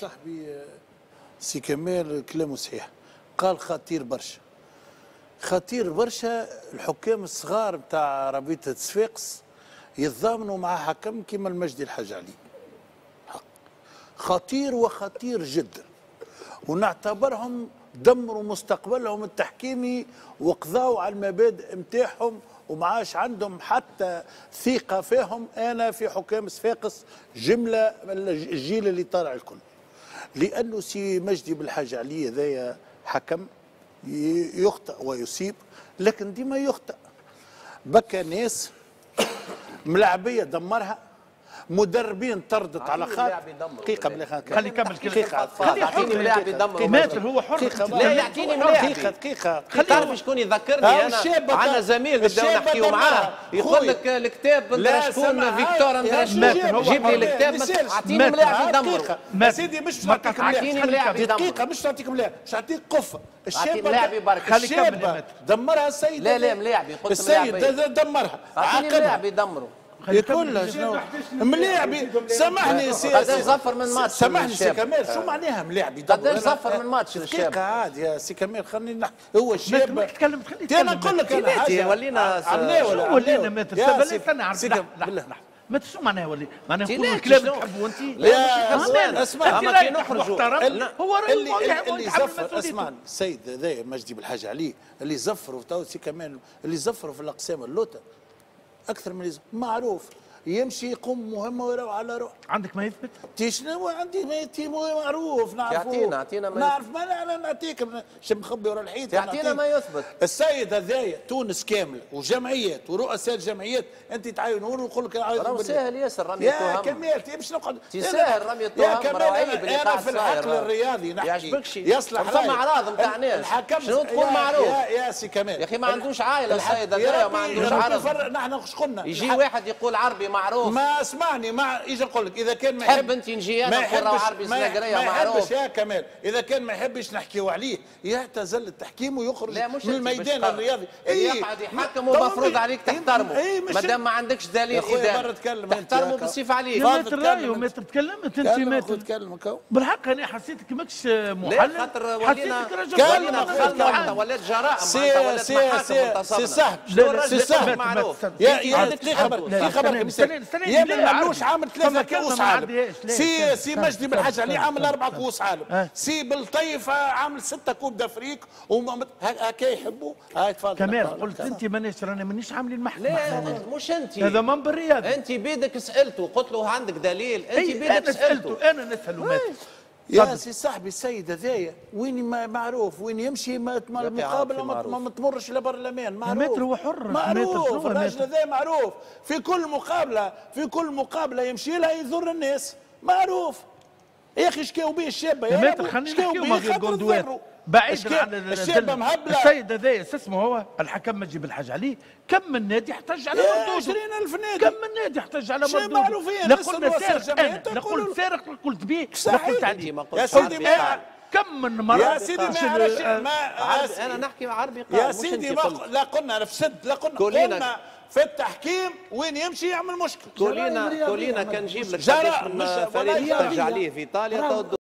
صاحبي سي كمال كلامه صحيح. قال خطير برشا. خطير برشا الحكام الصغار بتاع رابطة صفاقس يتضامنوا مع حكم كيما المجدي الحاج علي. خطير وخطير جدا. ونعتبرهم دمروا مستقبلهم التحكيمي وقضاوا على المبادئ نتاعهم وما عادش عندهم حتى ثقة فيهم. أنا في حكام صفاقس جملة الجيل اللي طالع الكل. لأنه سي مجدي بالحاج علي هذايا حكم يخطئ ويصيب لكن ديما يخطئ. بكى ناس ملاعبيه دمرها مدربين طردت على خاطر يدمر. دقيقة بالله خلي يكمل. دقيقة. خليه يعطيني ملاعب يدمر ماتر هو حر. لا. يعطيني ملاعبي دقيقة دقيقة. تعرف شكون يذكرني أنا؟ عندنا زميل الشاب نحكيو معاه. يقول. لك الكتاب لا، لا شكون فيكتور يا جيب لي الكتاب. أعطيني. ملاعب دقيقة. مات- سيدي مش نعطيك ملاعب. ملاعب. دقيقة مش نعطيك ملاعب. مش نعطيك ملاعب يا الشابة ماتر. دمرها السيد لا، لا، ملاعبي، قلت السيد دمرها. اعطيني عاقبها. ملاعب يدمروا شنو ملاعبي سامحني سي قداش زفر من ماتش سامحني سي الشاب؟ كمال شو معناها ملاعبي يدمر قداش زفر من ماتش الشاب؟ دقيقة عادي يا سي كمال خليني نحكي. هو الشاب ما تتكلم خليه تي أنا نقول لك أنا ولينا شو ولينا؟ كم- لحظة، بالله. ما شو معناها ولي؟ معناها لا، الكلام شنو؟ تحبه انت لا، أسمع أنت كي نخرجوا. هو اللي اللي, اللي زفر. أسمع السيد هذايا مجدي بالحاج علي اللي زفروا تو سي كمان اللي زفروا في الأقسام اللوطه أكثر من اللي زفر. معروف يمشي يقوم مهمه ويروح على روح عندك ما يثبت تي شنو عندي ما مو معروف نعرفه يعطينا- يعطينا ما نعرف ما لا لا نعطيك شو مخبي ورا الحيط يعطينا. ما يثبت. السيد هذايا تونس كامل وجمعيات ورؤساء الجمعيات أنت تعاينون ويقول لك راهو. ساهل ياسر رمي يا التهم. كمال تي باش نقعد تساهل رمي يا التهم كمال عيب اللي أنا, في العقل. الرياضي نحكي يعجبكش يصلح فما رأيي. أعراض متاع ناس. الحكم شنو تقول يا- معروف؟ يا, يا سي كمال يا أخي ما عندوش عائلة الحق- السيد يا هذايا ما عندوش يا عرض. نحن قلنا يجي واحد يقول عربي معروف ما اسمعني ما يجي نقول لك اذا كان ما تحب يحب أنت نجي ما نقول عربي ما- سنغرية ما معروف. يحبش يا كمال اذا كان ما يحبش نحكيو عليه يعتزل التحكيم ويخرج لا مش من الميدان. الرياضي اللي إيه، يقعد يحكم ما- ومفروض. عليك تحترمه إيه، ما دام ما عندكش دليل أنت تحترمه بالسيف. عليه فاضل ماتر تكلم رايو أنت. ماتر تكلمت انت كلم ماتر أخوي تكلم كو بالحق أنا حسيتك ماكش محلل خاطر ولينا حسيتك رجل كلم ولينا. حتى ولات جرائم سي سي سي. سي صاحب سي صاحب معروف ما- حد. خبر لا، دقيقة خبر استنى، استنى، يا مملوش عربي. عامل كلمة كؤوس ما عالم سي سي مجدي بالحاج استنى، علي عامل أربعة. كؤوس عالم. سي بالطيفة عامل ستة كوب دافريك وما هكا يحبوا؟ هاي تفضل كمال قلت أنت مانيش رانا مانيش عاملين محكمة. لا مش أنت. هذا منبر رياضي أنت بيدك سألته قلت له عندك دليل أنت بيدك سألته أنا نساله يا. سي صاحبي السيد هذايا وين ما معروف وين يمشي ما المقابله عارف ما تمرش لبرلمان معروف. متر هو حر، معروف الراجل متر؟ هذا معروف. في كل مقابلة في كل مقابلة يمشي لها يضر الناس معروف. يا أخي شكاو بيه الشابة يا خلينا شكاو نحكيو بيه ما غير شكا- عن ال- الشابه ال- مهبله السيد هذا اسمه هو؟ الحكم مجيب الحاج علي كم من نادي يحتج على مردوده؟ 20,000 نادي. كم من نادي يحتج على شيء مردوده؟ معروفين، لا قلنا سارق أنا لا قلت سارق لا قلت لا صحيح. قلت عليه ما يا سيدي. كم من مرة يا سيدي ما عرفش آه، ما عربي أنا نحكي عربي قاعد يا سيدي ما قلت. لا قلنا أنا في سد لا قلنا. قلنا في التحكيم وين يمشي يعمل مشكل كلنا كلنا كان نجيب لك قداش من مش- فريق يحتج عليه في إيطاليا